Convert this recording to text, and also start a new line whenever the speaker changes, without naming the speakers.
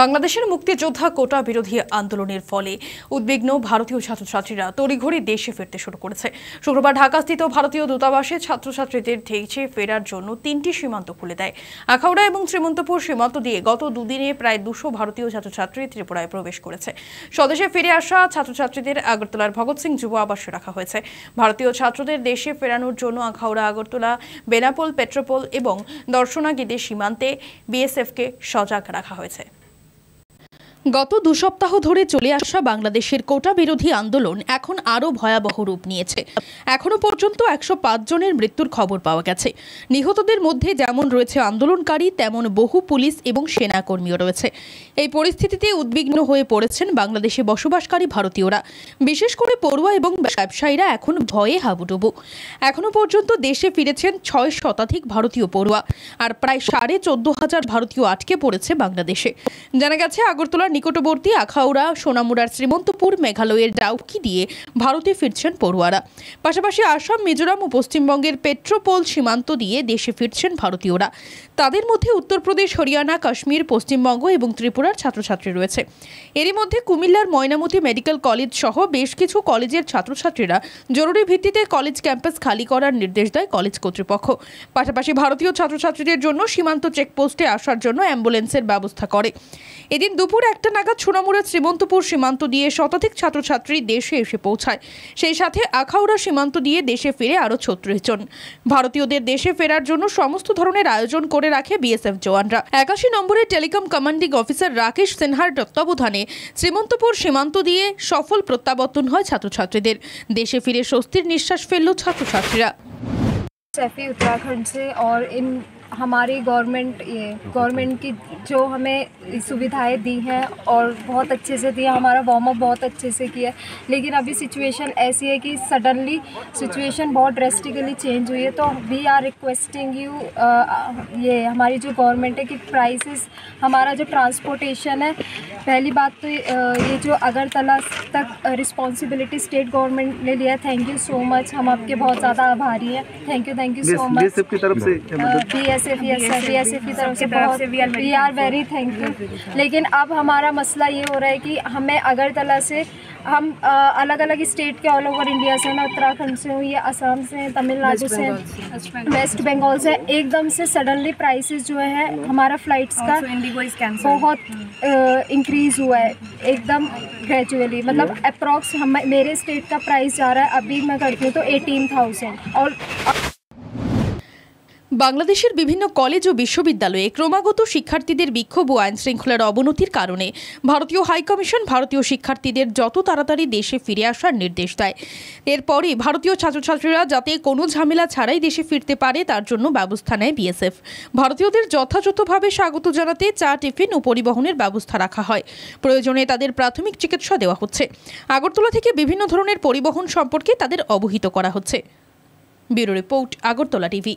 বাংলাদেশের মুক্তিযোদ্ধা কোটা বিরোধী আন্দোলনের ফলে উদ্বিগ্ন ভারতীয় ছাত্রছাত্রীরা তড়িঘড়ি দেশে ফিরতে শুরু করেছে। শুক্রবার ঢাকাস্থিত ভারতীয় দূতাবাসে ছাত্রছাত্রীদের দেশে ফেরার জন্য তিনটি সীমান্ত খুলে দেয়। আখাউড়া এবং শ্রীমন্তপুর সীমান্ত দিয়ে গত দুদিনে প্রায় দুশো ভারতীয় ছাত্রছাত্রী ত্রিপুরায় প্রবেশ করেছে। স্বদেশে ফিরে আসা ছাত্রছাত্রীদের আগরতলার ভগৎ সিং যুব আবাসে রাখা হয়েছে। ভারতীয় ছাত্রদের দেশে ফেরানোর জন্য আখাউড়া, আগরতলা, বেনাপোল, পেট্রোপোল এবং দর্শনাগীদের সীমান্তে বিএসএফকে সজাগ রাখা হয়েছে। গত দু সপ্তাহ ধরে চলে আসা বাংলাদেশের কোটা বিরোধী আন্দোলন এখন আরও ভয়াবহ রূপ নিয়েছে। এখনও পর্যন্ত একশো পাঁচ জনের মৃত্যুর খবর পাওয়া গেছে। নিহতদের মধ্যে যেমন রয়েছে আন্দোলনকারী, তেমন বহু পুলিশ এবং সেনাকর্মীও রয়েছে। এই পরিস্থিতিতে উদ্বিগ্ন হয়ে পড়েছেন বাংলাদেশে বসবাসকারী ভারতীয়রা। বিশেষ করে পড়ুয়া এবং ব্যবসায়ীরা এখন ভয়ে হাবুডুবু। এখনও পর্যন্ত দেশে ফিরেছেন ছয় শতাধিক ভারতীয় পড়ুয়া, আর প্রায় সাড়ে চোদ্দ হাজার ভারতীয় আটকে পড়েছে বাংলাদেশে। জানা গেছে, আগরতলার নিকটবর্তী আখাউড়া, সোনামুড়ার শ্রীমন্তপুর, মেঘালয়ের ডাউকি দিয়ে ভারতে ফিরছেন পড়ুয়ারা। পাশাপাশি আসাম, মিজোরাম ও পশ্চিমবঙ্গের পেট্রোপোল সীমান্ত দিয়ে দেশে ফিরছেন ভারতীয়রা। তাদের মধ্যে উত্তরপ্রদেশ, হরিয়ানা, কাশ্মীর, পশ্চিমবঙ্গ এবং ত্রিপুরার ছাত্রছাত্রী রয়েছে। এরই মধ্যে কুমিল্লার ময়নামতি মেডিকেল কলেজ সহ বেশ কিছু কলেজের ছাত্রছাত্রীরা জরুরি ভিত্তিতে কলেজ ক্যাম্পাস খালি করার নির্দেশ দেয় কলেজ কর্তৃপক্ষ। পাশাপাশি ভারতীয় ছাত্রছাত্রীদের জন্য সীমান্ত চেকপোস্টে আসার জন্য অ্যাম্বুলেন্সের ব্যবস্থা করে। এদিন দুপুর একটা নাগাদ সোনামুড়া শ্রীমন্তপুর সীমান্ত দিয়ে শতাধিক ছাত্রছাত্রী দেশে এসে পৌঁছায় সেই সাথে আখাউড়া সীমান্ত দিয়ে দেশে ফিরে আরও ছত্রিশ জন ভারতীয়দের দেশে ফেরার জন্য সমস্ত ধরনের আয়োজন করে রাখে বিএসএফ জওয়ানরা একাশি নম্বরের টেলিকম কমান্ডিং অফিসার রাকেশ সিনহার তত্ত্বাবধানে শ্রীমন্তপুর সীমান্ত দিয়ে সফল প্রত্যাবর্তন হয় ছাত্রছাত্রীদের দেশে ফিরে স্বস্তির নিঃশ্বাস ফেলল ছাত্রছাত্রীরা
सैफी उत्तराखंड से और इन हमारी गवर्नमेंट ये गवर्नमेंट की जो हमें सुविधाएँ दी हैं और बहुत अच्छे से दिया हमारा वार्म अप बहुत अच्छे से किया लेकिन अभी सिचुएशन ऐसी है कि सडनली सिचुएशन बहुत ड्रेस्टिकली चेंज हुई है तो वी आर रिक्वेस्टिंग यू ये हमारी जो गवर्नमेंट है कि प्राइसेस हमारा जो ट्रांसपोर्टेशन है पहली बात तो ये जो अगरतला तक रिस्पॉन्सिबिलिटी स्टेट गवर्नमेंट ने लिया थैंक यू सो मच हम आपके बहुत ज़्यादा आभारी हैं। Thank you thank you so
much की तरफ़ से
B S F B S F की तरफ़ से बहुत we are very thank you लेकिन अब हमारा मसला ये हो रहा है कि हमें अगरतला से हम अलग अलग स्टेट के ऑल ओवर इंडिया से मैं उत्तराखंड से हूँ या असम से हैं, तमिलनाडु से हैं, वेस्ट बंगाल से एकदम से सडनली प्राइसेस जो है हमारा फ्लाइट्स का बहुत इंक्रीज हुआ है एकदम ग्रेजुअली मतलब अप्रॉक्स हम मेरे स्टेट का प्राइस जा रहा है अभी मैं करती हूँ तो एटीन थाउज़ेंड और
বাংলাদেশের বিভিন্ন কলেজ ও বিশ্ববিদ্যালয়ে ক্রমাগত শিক্ষার্থীদের বিক্ষোভ ও আইন শৃঙ্খলার অবনতির কারণে ভারতীয় হাইকমিশন ভারতীয় শিক্ষার্থীদের যত তাড়াতাড়ি দেশে ফিরে আসার নির্দেশ দেয়। এরপরে ভারতীয় ছাত্রছাত্রীরা যাতে কোনো ঝামেলা ছাড়াই দেশে ফিরতে পারে, তার জন্য ব্যবস্থা নেয় বিএসএফ। ভারতীয়দের যথাযথভাবে স্বাগত জানাতে চা, টিফিন ও পরিবহনের ব্যবস্থা রাখা হয়। প্রয়োজনে তাদের প্রাথমিক চিকিৎসা দেওয়া হচ্ছে। আগরতলা থেকে বিভিন্ন ধরনের পরিবহন সম্পর্কে তাদের অবহিত করা হচ্ছে। Bureau report, Agartala TV.